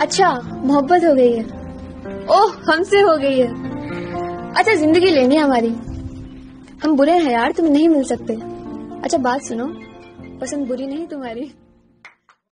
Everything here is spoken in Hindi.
अच्छा मोहब्बत हो गई है। ओह, हमसे हो गई है। अच्छा ज़िंदगी लेनी है हमारी। हम बुरे हैं यार तुम नहीं मिल सकते। अच्छा बात सुनो। पसंद बुरी नहीं तुम्हारी।